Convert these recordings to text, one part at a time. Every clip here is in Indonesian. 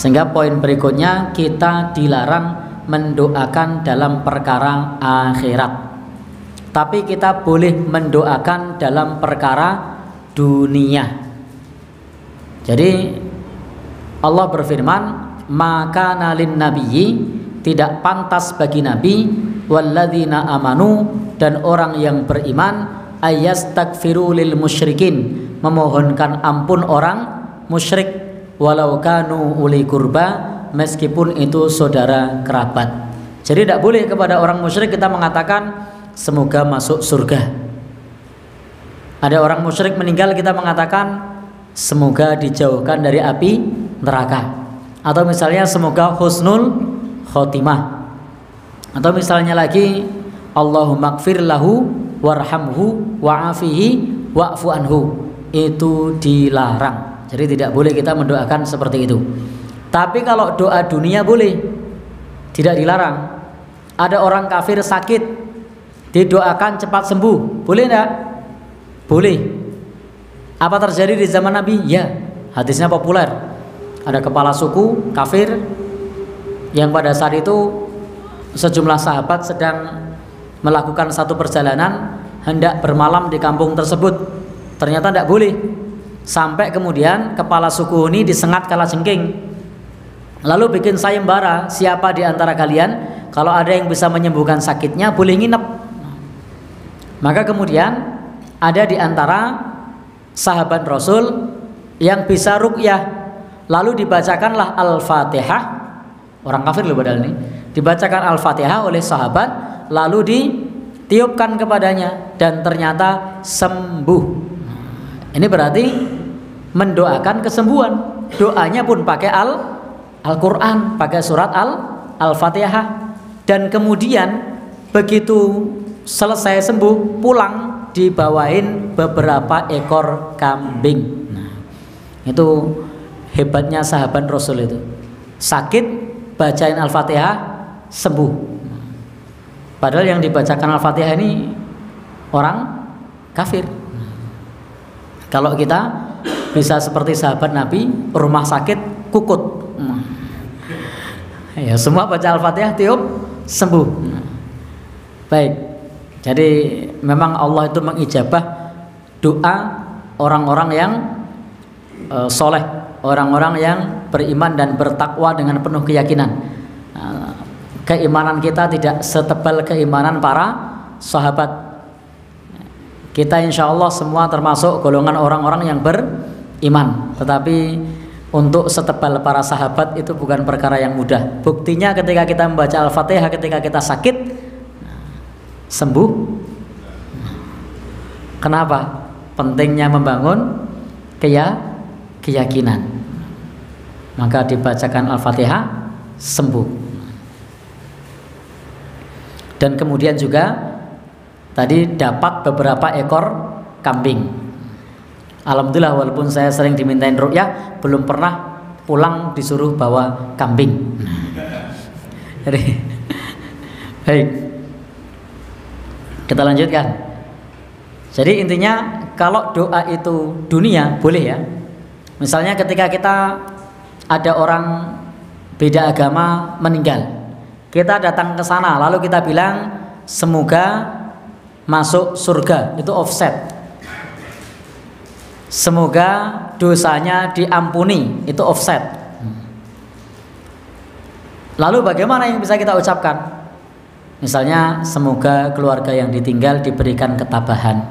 Sehingga poin berikutnya kita dilarang mendoakan dalam perkara akhirat. Tapi kita boleh mendoakan dalam perkara dunia. Jadi Allah berfirman, "Maka nalin nabiyyi tidak pantas bagi nabi walladzina amanu dan orang yang beriman ayastakfiru lil musyrikin memohonkan ampun orang musyrik walau kanu uli kurba meskipun itu saudara kerabat. Jadi tidak boleh kepada orang musyrik kita mengatakan semoga masuk surga. Ada orang musyrik meninggal kita mengatakan semoga dijauhkan dari api neraka. Atau misalnya semoga husnul khotimah. Atau misalnya lagi Allahumma gfir lahu warhamhu wa'afihi wa'fu anhu. Itu dilarang. Jadi tidak boleh kita mendoakan seperti itu. Tapi kalau doa dunia boleh, tidak dilarang. Ada orang kafir sakit, didoakan cepat sembuh, boleh tidak? Boleh. Apa terjadi di zaman Nabi? Ya, hadisnya populer. Ada kepala suku kafir yang pada saat itu sejumlah sahabat sedang melakukan satu perjalanan hendak bermalam di kampung tersebut. Ternyata tidak boleh. Sampai kemudian kepala suku ini disengat kala jengking Lalu bikin sayembara siapa di antara kalian kalau ada yang bisa menyembuhkan sakitnya boleh nginep. Maka kemudian ada di antara sahabat Rasul yang bisa ruqyah. Lalu dibacakanlah Al-Fatihah. Orang kafir loh padahal ini. Dibacakan Al-Fatihah oleh sahabat lalu ditiupkan kepadanya dan ternyata sembuh. Ini berarti mendoakan kesembuhan. Doanya pun pakai al Al-Quran pakai surat Al Al-Fatihah dan kemudian begitu selesai sembuh pulang dibawain beberapa ekor kambing. Nah, itu hebatnya sahabat Rasul itu. Sakit bacain Al-Fatihah sembuh. Padahal yang dibacakan Al-Fatihah ini orang kafir. Kalau kita bisa seperti sahabat Nabi, rumah sakit kukut Ya, semua baca Al-Fatihah tiup sembuh. Baik. Jadi memang Allah itu mengijabah doa orang-orang yang uh, soleh, orang-orang yang beriman dan bertakwa dengan penuh keyakinan. Uh, keimanan kita tidak setebal keimanan para sahabat. Kita insya Allah semua termasuk golongan orang-orang yang beriman, tetapi untuk setebal para sahabat itu bukan perkara yang mudah. Buktinya ketika kita membaca Al-Fatihah ketika kita sakit sembuh. Kenapa? Pentingnya membangun keya keyakinan. Maka dibacakan Al-Fatihah sembuh. Dan kemudian juga tadi dapat beberapa ekor kambing Alhamdulillah walaupun saya sering dimintain rukyah belum pernah pulang disuruh bawa kambing. Jadi baik. Kita lanjutkan. Jadi intinya kalau doa itu dunia boleh ya. Misalnya ketika kita ada orang beda agama meninggal. Kita datang ke sana lalu kita bilang semoga masuk surga. Itu offset semoga dosanya diampuni. Itu offset. Lalu bagaimana yang bisa kita ucapkan? Misalnya semoga keluarga yang ditinggal diberikan ketabahan.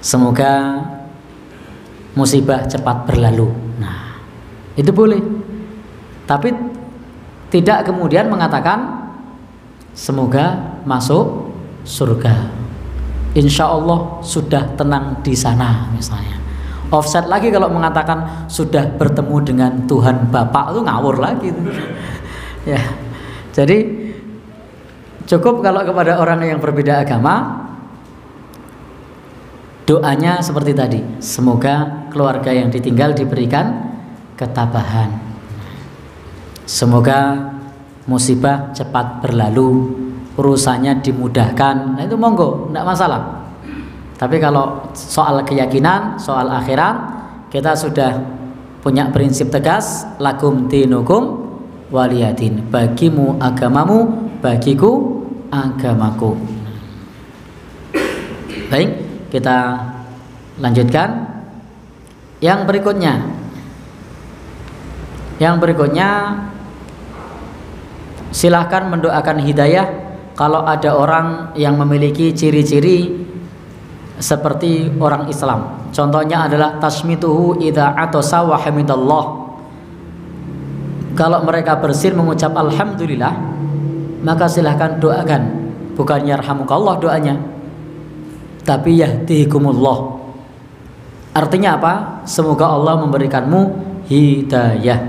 Semoga musibah cepat berlalu. Nah itu boleh. Tapi tidak kemudian mengatakan semoga masuk surga insya Allah sudah tenang di sana misalnya. Offset lagi kalau mengatakan sudah bertemu dengan Tuhan Bapak itu ngawur lagi ya. Jadi cukup kalau kepada orang yang berbeda agama doanya seperti tadi. Semoga keluarga yang ditinggal diberikan ketabahan. Semoga musibah cepat berlalu urusannya dimudahkan. Nah itu monggo tidak masalah. Tapi kalau soal keyakinan soal akhirat kita sudah punya prinsip tegas lakum dinukum waliyadin. Bagimu agamamu bagiku agamaku. Baik kita lanjutkan. Yang berikutnya. Yang berikutnya silahkan mendoakan hidayah kalau ada orang yang memiliki ciri-ciri seperti orang Islam. Contohnya adalah tasmituhu idza atasa wa hamidallah. Kalau mereka bersin mengucap alhamdulillah, maka silahkan doakan. Bukan yarhamukallah doanya. Tapi yahdikumullah. Artinya apa? Semoga Allah memberikanmu hidayah.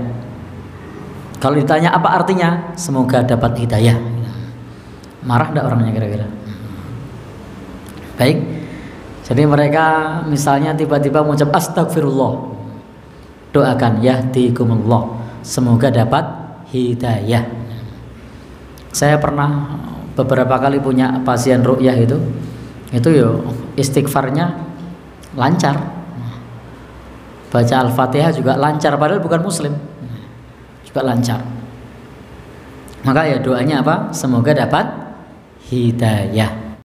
Kalau ditanya apa artinya? Semoga dapat hidayah. Marah tidak orangnya kira-kira? Baik. Jadi mereka misalnya tiba-tiba mengucap astagfirullah. Doakan yahdikumullah. Semoga dapat hidayah. Saya pernah beberapa kali punya pasien ru'yah itu. Itu yo istighfarnya lancar. Baca Al-Fatihah juga lancar padahal bukan muslim juga lancar. Maka ya doanya apa? Semoga dapat hidayah.